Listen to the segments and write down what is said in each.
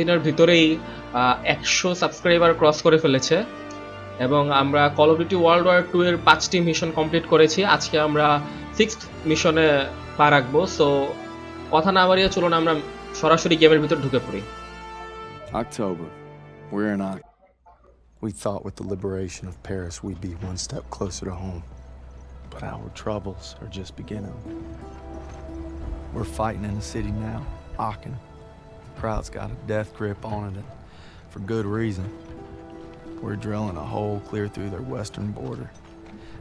দিনের ভিতরেই একশো সাবস্ক্রাইবার ক্রস করে ফেলেছে এবং আমরা Call of Duty World War Two এর পাঁচটি মিশন কমপ্লিট করেছি আজকে আমরা সিক্স মিশনে পা রাখব সো কথা না বাড়িয়ে চলুন আমরা সরাসরি গেমের ভিতর ঢুকে পড়ি October. We're in October. We thought with the liberation of Paris we'd be one step closer to home. But our troubles are just beginning. We're fighting in the city now, Aachen. Kraut's got a death grip on it, for good reason. We're drilling a hole clear through their western border.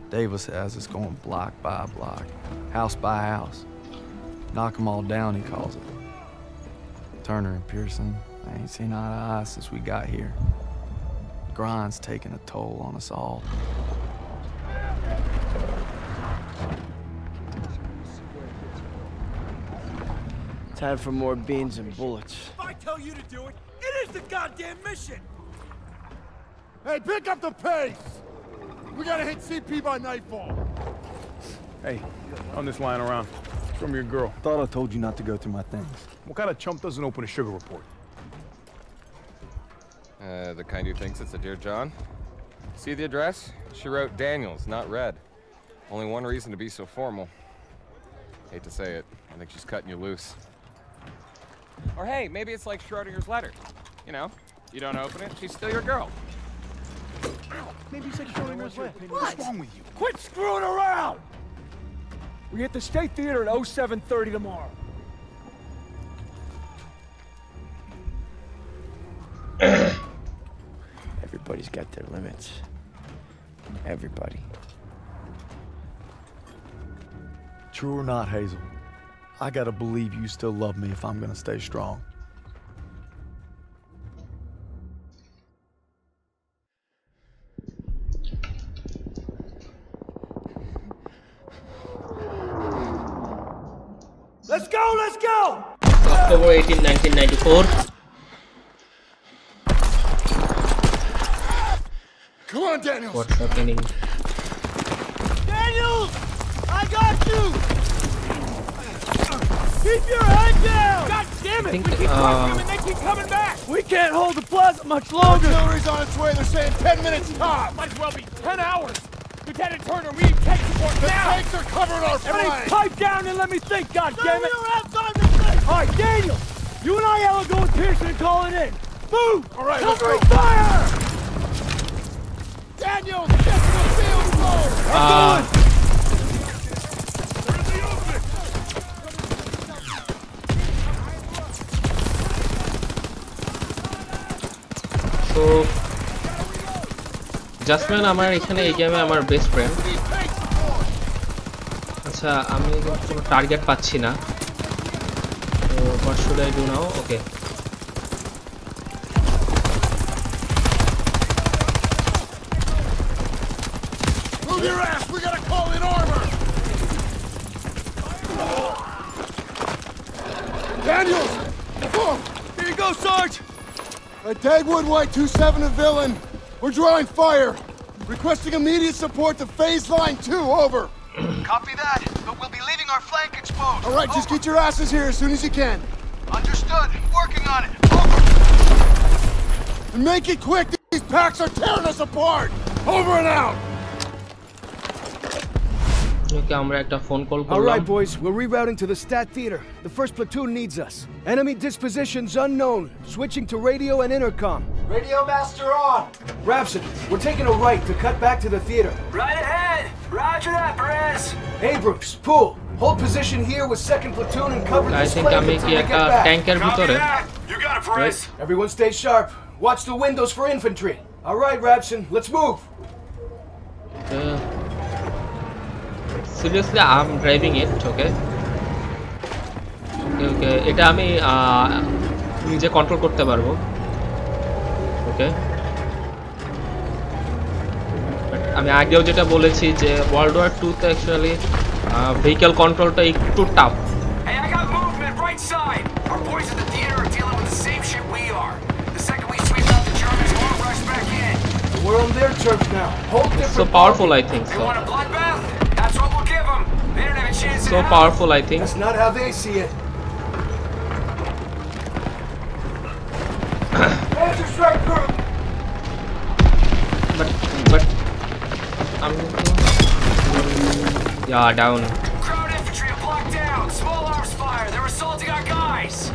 Davis has us going block by block, house by house. Knock 'em all down, he calls it. Turner and Pearson, ain't seen eye to eye since we got here. Grind's taking a toll on us all. Time for more beans and bullets. If I tell you to do it, it is the goddamn mission! Hey, pick up the pace! We gotta hit CP by nightfall. Hey, on this lying around. From your girl. Thought I told you not to go through my things. What kind of chump doesn't open a sugar report? Uh, the kind who thinks it's a Dear John. See the address? She wrote Daniels, not Red. Only one reason to be so formal. Hate to say it, I think she's cutting you loose. Or hey, maybe it's like Schrodinger's letter. You know, you don't open it, she's still your girl. Maybe you said Schrodinger's letter. What's wrong with you? Quit screwing around! We hit the State Theater at 0730 tomorrow. Everybody's got their limits. Everybody. True or not, Hazel, I gotta believe you still love me if I'm gonna stay strong. Let's go, let's go! October 18, 1994. Come on, Daniel. What's happening? Keep your head down! God damn it! think, we keep uh, them and they keep coming back! We can't hold the plaza much longer! Artillery's on its way, they're saying 10 minutes top! Might as well be 10 hours! Lieutenant Turner, we need tank support the now! The tanks are covering our flank! Everybody pipe down and let me think, God damn it! we don't have time to think! Alright, Daniel! You and I will go with Pearson and call it in! Move! Alright, Covering fire! Daniel, get to the field goal! আহ, তো jasmine আমার এখানে এই গেমে আমার best friend আচ্ছা আমি কিন্তু কোনো টার্গেট পাচ্ছি না তো what should I do now okay Move your ass! We gotta call in armor! Daniels! Oh, here you go, Sarge! Uh, Dagwood White 2-7 a villain. We're drawing fire. Requesting immediate support to phase line 2, over. Copy that, but we'll be leaving our flank exposed. All right, just get your asses here as soon as you can. Understood. Working on it. Over. And make it quick! These packs are tearing us apart! Over and out! All right boys, we're rerouting to the state theater. The first platoon needs us. Enemy dispositions unknown. Switching to radio and intercom. Radio master on. Rapson, we're taking a right to cut back to the theater. Right ahead. Roger that, Perez. Abrams, Pull. hold position here with second platoon and cover I this think plane until we get back. Tanker ভিতরে. You got it, Perez. Everyone stay sharp. Watch the windows for infantry. All right, Rapson, let's move. Seriously I am driving it okay okay এটা আমি নিজে control করতে পারব ওকে আমি আগেও যেটা বলেছি যে ওয়ার্ল্ড ওয়ার টুতে অ্যাকচুয়ালি ভেহিকেল কন্ট্রোলটা একটু tough So powerful, I think so. so powerful, I think. That's not how they see it. Answer strike group. But, but, I'm. Yeah, down. Kraut infantry are blocked down. Small arms fire. They're assaulting our guys.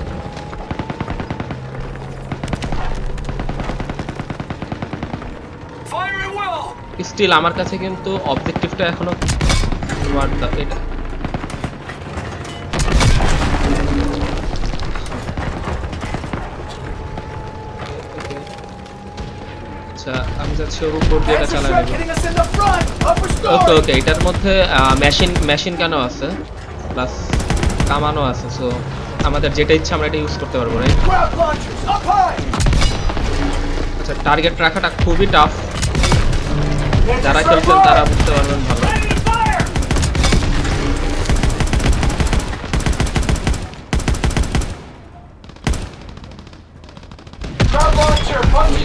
Fire at will. Still, আমার কাছে কিন্তু অবজেক্টিভটা এখনো এটা আচ্ছা আমি যাচ্ছি ওর উপর দিয়ে এটা strike নেব। ওকে ওকে এটার মধ্যে মেশিন মেশিন কেন আছে প্লাস কামানো আছে সো আমাদের যেটা ইচ্ছা আমরা এটা ইউজ করতে পারব রাইট. আচ্ছা টার্গেট রাখাটা খুবই টাফ যারা খেলছেন তারা বুঝতে পারবেন ভালো।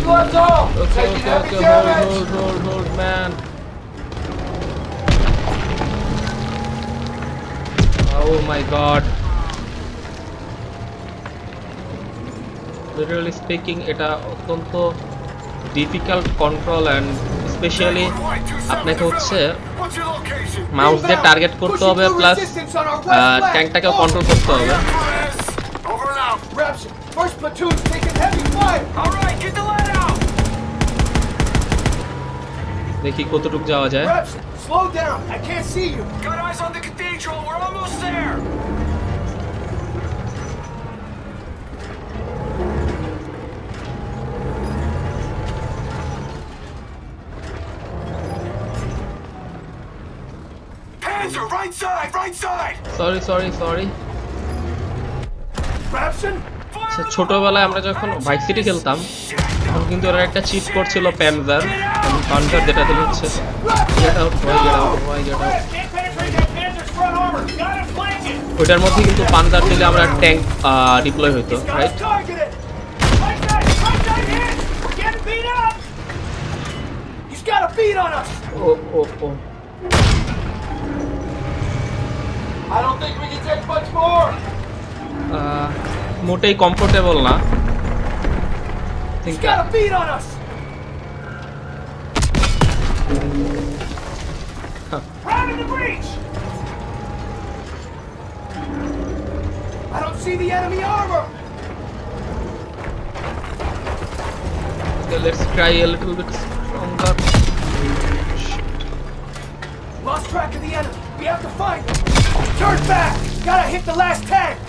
Let's go, let's go, hold, hold, hold, hold, man. Oh my god. Literally speaking, এটা অত্যন্ত ডিফিকাল্ট কন্ট্রোল অ্যান্ড স্পেশালি আপনাকে হচ্ছে মাউস দিয়ে টার্গেট করতে হবে প্লাস ট্যাঙ্কটাকেও কন্ট্রোল করতে হবে First platoon's taking heavy fire! Alright, get the ladder! দেখি কতটুকু যাওয়া যায় Slow down. I can't see you. Got eyes on the cathedral. We're almost there. Panzer, right side, right side. Sorry sorry sorry Rapson. আচ্ছা ছোটবেলায় আমরা যখন vice city খেলতাম তখন কিন্তু ওরা একটা চিট করছিল Panzer পানজার যেটা দিলে হচ্ছে get out Y get out Y get out Can't penetrate that Panzer's front armor. Gotta flank it. ওইটার মধ্যে কিন্তু পানজার দিলে আমরা ট্যাঙ্ক ডিপ্লয় হইতো Got right us targeted. Right side, right side hit. We're getting beat up. He's got a beat on us. ও ও ও I don't think we can take much more. আহ, মোটেই comfortable না He's got a beat on us. into the breach! I don't see the enemy armor! Okay, let's try a little bit stronger. Lost track of the enemy. We have to find them. Turn back! Gotta hit the last tank!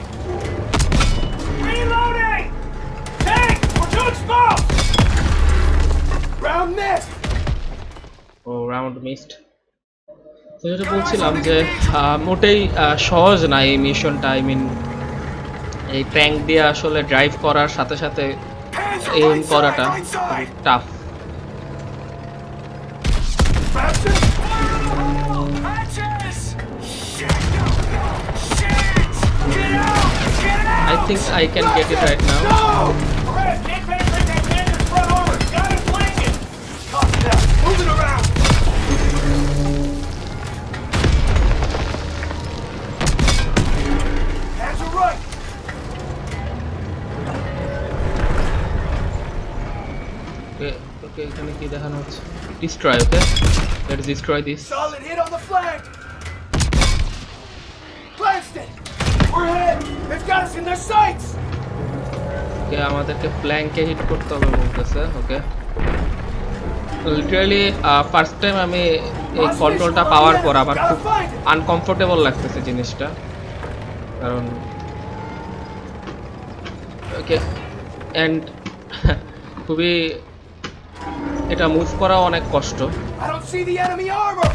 Reloading! Tank! We're too exposed! Round missed! Oh, round missed. তো যেটা বলছিলাম যে মোটেই সহজ না এই মিশনটা I mean এই ট্যাঙ্ক দিয়ে আসলে ড্রাইভ করার সাথে সাথে এইম করাটা tough Rapson. Hatches! Shit! Shit! Get out! Get out! কি দেখানো হচ্ছে destroy okay let's destroy this Solid hit on the flank. Glanced it. We're hit. They've got us in their sights. Okay আমাদেরকে ফ্ল্যাঙ্কে hit করতে হবে বলতেছে ওকে literally first time আমি এই কন্ট্রোলটা পাওয়ার পর আমার খুব আনকমফোর্টেবল লাগতেছে জিনিসটা কারণ ওকে অ্যান্ড খুবই এটা মুভ করা অনেক কষ্ট I don't see the enemy armor.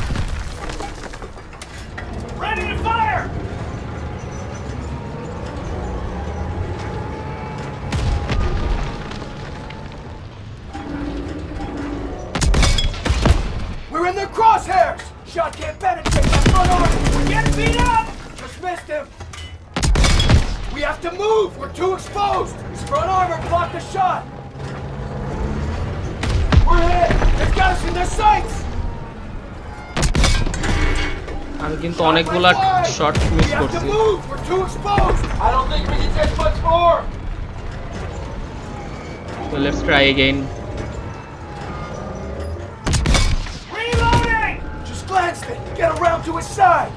কিন্তু অনেকগুলা shot miss We have to করছি move. We're too exposed. I don't think we can take much more. So let's try again. Reloading! Just glanced it. Get around to his side.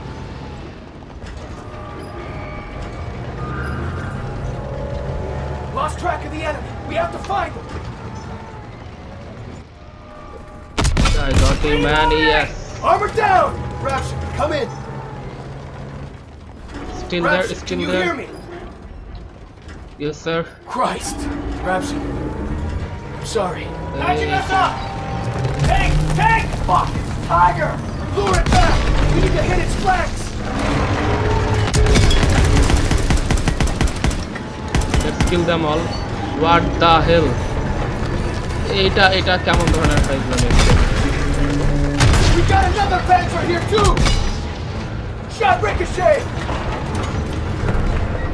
Lost track of the enemy. We have to find him. I got him, man. Yes. Armor down! Rapture, come in. Still there. Rapture, Still can you there. hear me? Yes, sir. Christ. Rapture. I'm sorry. Patching us up! Tank! Tank! Fuck! It's Tiger! Lure it back! We need to hit its flanks! Let's kill them all. What the hell? এটা এটা কেমন ধরনের ফাইজলামি We got another Panzer here too! Shot ricochet!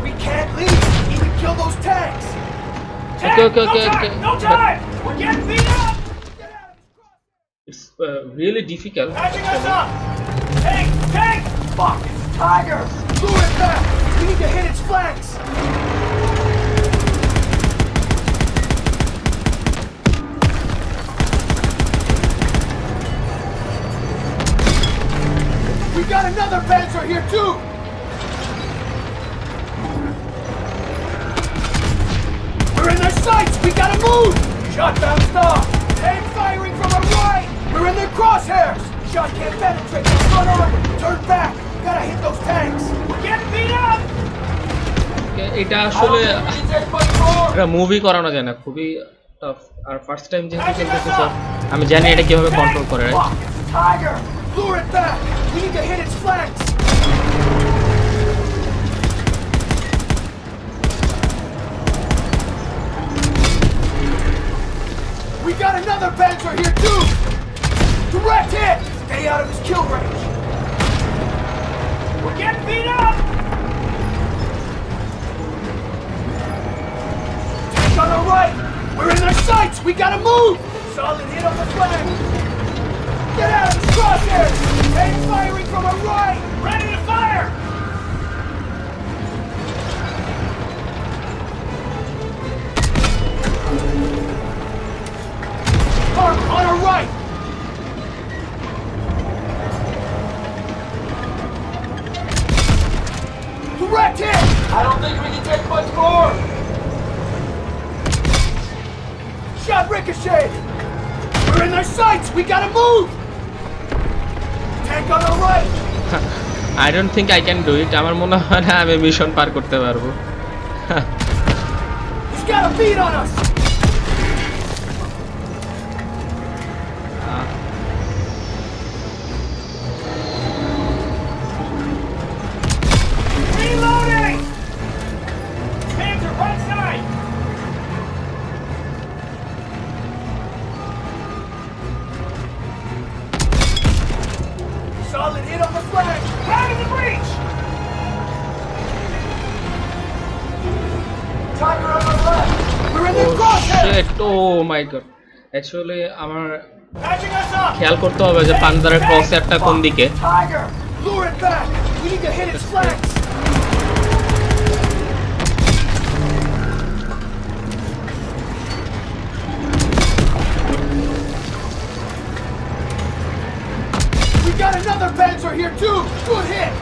We can't leave! We Need to kill those tanks! Okay, okay, okay, okay. No time! We're getting beat up! It's uh, really difficult. Patching us up! Tank! Tank! Fuck! It's Tiger! Lure it back! We need to hit its flanks! got another Panzer here too! We're in their sights! We gotta move! Shot bounced off! Tank firing from our right! We're in their crosshairs! Shot can't penetrate the front armor! Turn back! Gotta hit those tanks! We're getting beat up! Okay, এটা আসলে এটা movie করানো যায় না খুবই tough আর first time যেহেতু খেলতেছে তো আমি জানি এটা কিভাবে কন্ট্রোল করে right? Lure it back! We need to hit its flanks! We got another Panzer here too! Direct hit! Stay out of his kill range! We're getting beat up! Tank on the right! We're in their sights! We gotta move! Solid hit on the flank! Get out of his crosshairs! Tank firing from our right! Ready to fire! Armor on our right! Direct hit! I don't think we can take much more! Shot ricochet! We're in their sights! We gotta move! I don't think I can do it আমার মনে হয় না আমি mission পার করতে পারব। crosshairs! Shit, oh my god. Actually আমার Patching us up! খেয়াল করতে হবে যে পান্জারের ক্রসয়ারটা কোন দিকে Tiger! Lure it back! We need to hit its flanks! We got another Panzer here too! Good hit!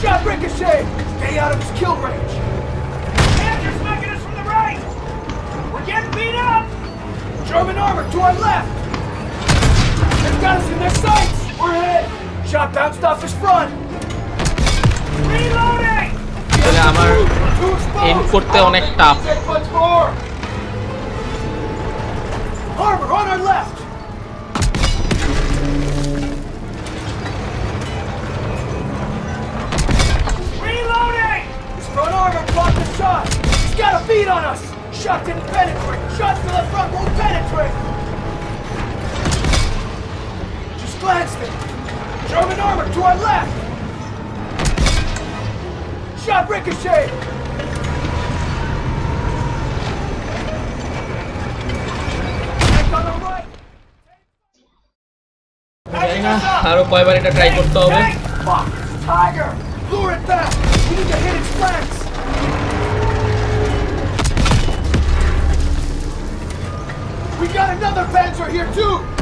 Shot ricochet! Stay out of his kill range! We're getting beat up! German armor to our left! They've got us in their sights! We're hit! Shot bounced off his front! Reloading! তাহলে আমার aim করতে অনেক tough Take much more! Armor on our left! Reloading! His front armor blocked the shot! He's got a beat on us! Shot didn't penetrate! Shots to the front won't penetrate! Just glanced it! German armor to our left! Shot ricochet! Tank on the right! জানি না আরো কয়বার এটা try করতে হবে We got another Panzer here too!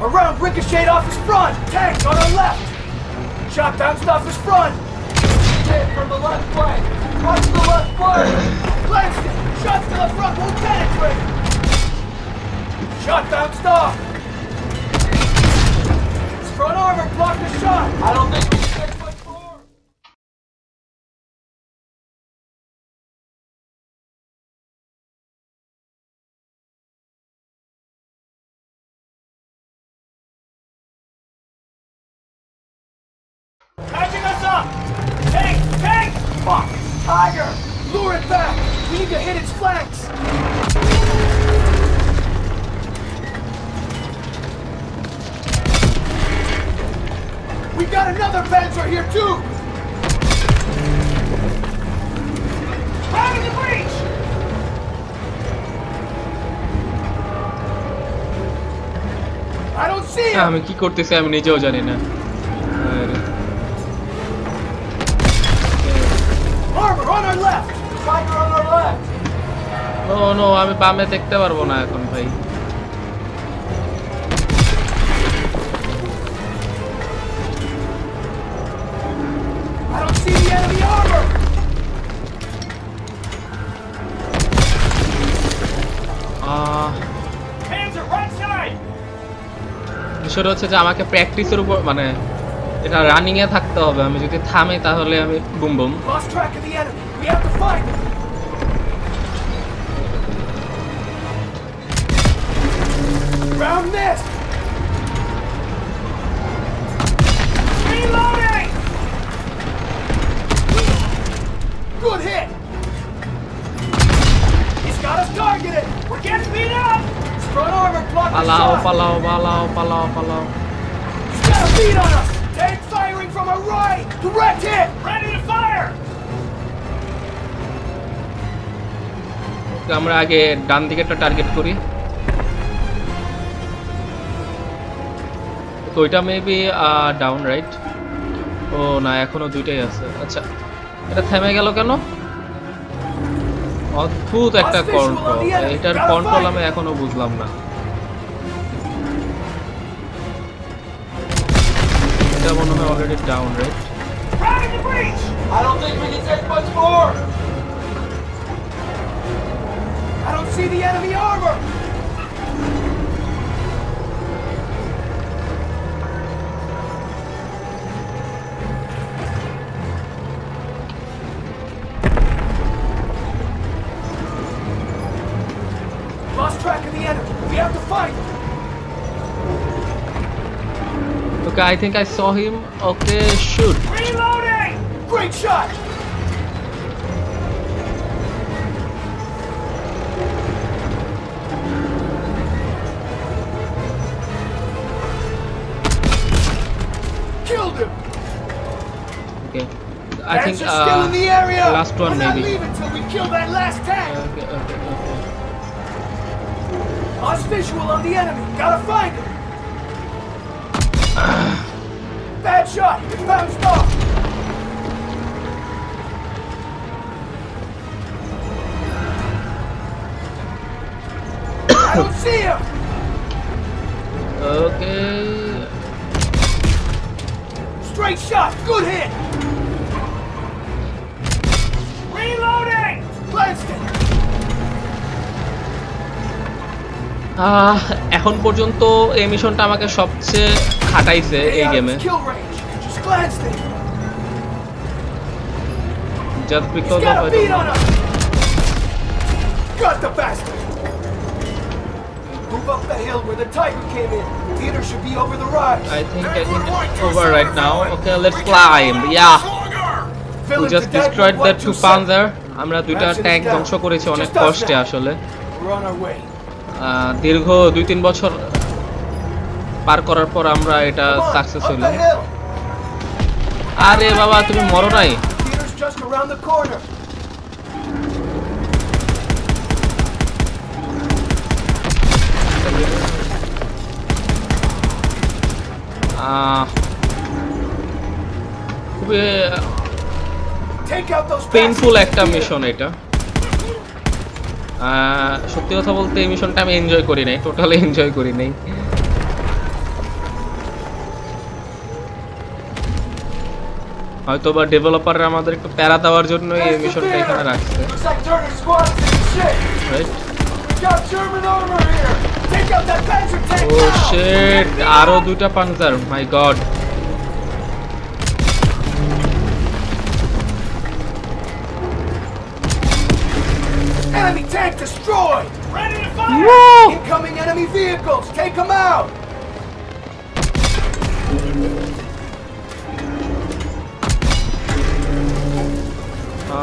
A round ricocheted off his front. Tank on our left. Shot bounced off his front. Hit from the left flank. Watch the left flank. Glanced it. Shots to the front won't penetrate. Shot bounced off. His front armor blocked the shot. I don't think We got another Panzer here too! Right in the breach! I don't see him! আমি কি করতেছি আমি নিজেও জানি না আর Armor on our left! Tiger on our left! No no আমি বামে দেখতে পারবো না এখন ভাই বিষয়টা হচ্ছে যে আমাকে প্র্যাকটিসের উপর মানে এটা রানিং এ থাকতে হবে আমি যদি থামি তাহলে আমি boom boom Lost track of the enemy. We have to find him. Round this. Reloading! Good hit. He's got us targeted. We're getting beat up! Front armor shot. পালাও পালাও পালাও পালাও He's got a beat on us. Tank firing from our right. Direct hit. Ready to fire! আমরা আগে ডান দিকেরটা target করি তো ওইটা maybe down right ও না এখনও দুইটাই আছে আচ্ছা এটা থেমে গেল কেন অদ্ভুত একটা কন্ট্রোল এটার কন্ট্রোল আমি এখনো বুঝলাম না এটা মনে হয় already down right Right in the breach! I don't think we can take much more. I don't see the enemy armor. Okay, I think I saw him. Okay, shoot. Reloading! Great shot. Killed him. Okay. I think Panzer's still in uh, the area. last one We're not maybe. leaving we kill that last tank. Okay, okay, okay. Lost visual on the enemy. Gotta find him. Bad shot. It bounced off. I don't see him. Okay. Straight shot. Good hit. Reloading! Ah, এখন পর্যন্ত এই মিশনটা আমাকে সবচেয়ে খাটাইছে এই গেমে just because of Got the bastard! Move up the hill where the tiger came in. Leader should be over the rise. I think I think it's over right now. Okay, let's climb. Yeah. We just destroyed the two panzer. আমরা দুইটা tank ধ্বংস করেছি অনেক কষ্টে আসলে দীর্ঘ দুই তিন বছর পার করার পর আমরা এটা সাকসেস up হইল। আরে বাবা তুমি মরো নাই। খুবই পেইনফুল একটা মিশন এটা। সত্যি কথা বলতে এই মিশনটা আমি এনজয় করি নাই টোটালি এনজয় করি নাই। হয়তো বা ডেভেলপাররা আমাদের একটু প্যারা দেওয়ার জন্য এই মিশনটা এখানে রাখছে আরও দুটা panzer my god Enemy tank destroyed! Ready to fire! Whoa. Incoming enemy vehicles! Take them out!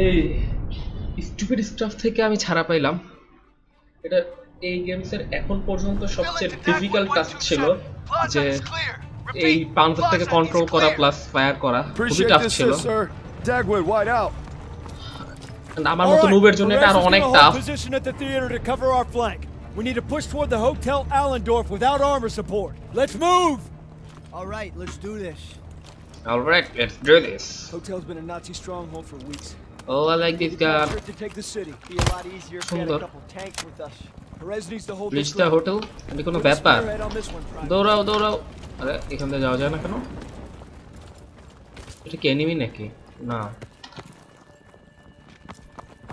এই স্টুপিড স্টাফ থেকে আমি ছাড়া পাইলাম এটা এই গেমসের এখন পর্যন্ত সবচেয়ে ডিফিকাল্ট টাস্ক ছিল যে এই থেকে কন্ট্রোল করা প্লাস ফায়ার করা খুবই টাফ ছিল. আমার মতো নুবের জন্য এটা আরও অনেক tough. We need to push toward the Hotel Allendorf without armor support. Let's move! All right, let's do this. Alright, let's do this. Hotel's been a Nazi stronghold for weeks. Oh, I like this We're guy. sure to take the city. Be a lot easier if we had সুন্দর। a couple tanks with us. Perez needs to hold Reach this the ground. hotel. এটা কোনো We're the ব্যাপার spearhead on this one, Private. দৌড়াও দৌড়াও আরে এখান থেকে যাওয়া যায় না কেন এটা কি এনিমি নাকি না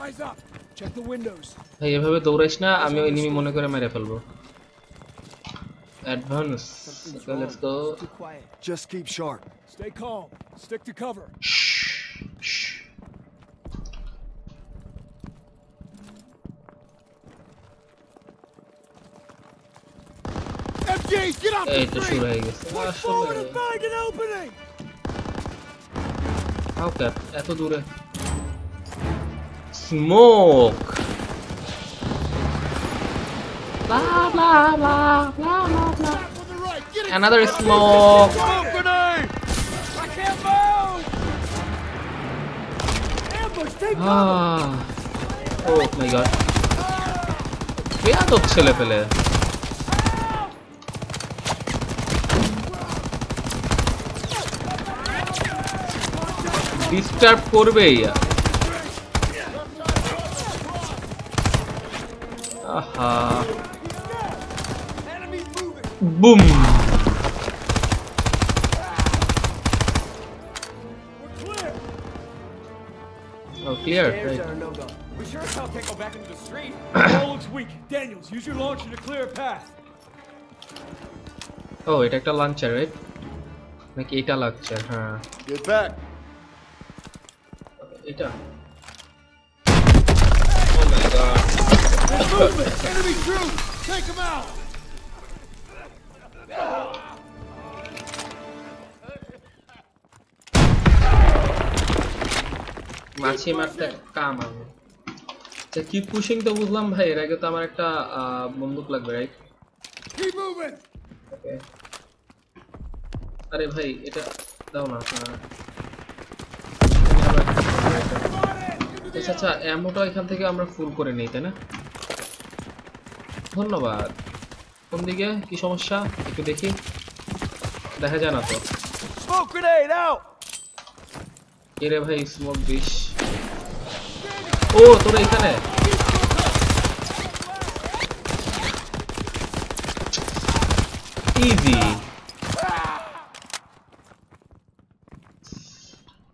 Eyes up. Check the windows. ভাই এভাবে দৌড়াইস না আমি এনিমি মনে করে মেরে ফেলবো advance okay let's go Too quiet. Just keep sharp. Stay calm. Stick Please get off Ej, the to. Push forward and find an opening! Hałkę, ja to dury. Smoke! Blah, blah, blah, blah, blah, blah. Another smoke! Smoke! I can't move! Ambush, take cover! Ah. Oh my god. We are not levele. Disturb করবেই আহা boom Oh, clear. Stairs Right. are a no-go. We sure as hell can't go back into the street. All looks weak. Daniels, use your launcher to clear a path. ও এটা একটা launcher right নাকি এটা launcher হ্যাঁ Get back. এটা Oh my god. Movement! Enemy troops! Take them out! মাছি মারতে কাম আমি আচ্ছা কিপ পুশিং তো বুঝলাম ভাই এর আগে তো আমার একটা বন্দুক লাগবে রাইট আরে ভাই এটা দাও না আচ্ছা আচ্ছা অ্যামোটা এখান থেকে আমরা ফুল করে নিই তাই না? ধন্যবাদ। কোন দিকে? কি সমস্যা? একটু দেখি। দেখা যায় না তো! এরে ভাই স্মোক দিস? ও তোরা এখানে? ইজি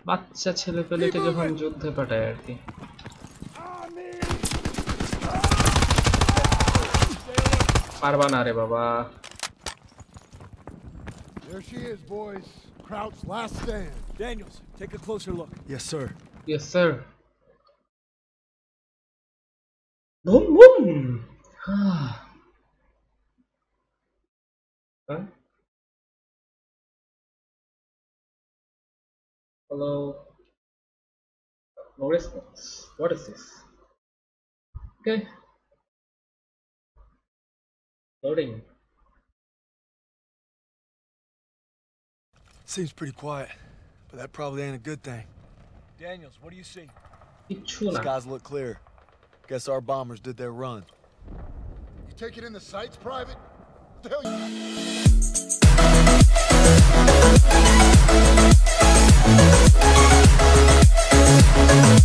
বাচ্চা ছেলে পেলেকে যখন যুদ্ধে পাঠায় আর কি পারবা না রে বাবা There she is, boys. Kraut's last stand. Daniels, take a closer look. Yes, sir. Yes, sir. Boom, boom. Ah. huh? Hello. No response. What is this? Okay. Loading. Seems pretty quiet, but that probably ain't a good thing. Daniels, what do you see? Skies look clear. Guess our bombers did their run. You take it in the sights, Private? What the hell Thank you.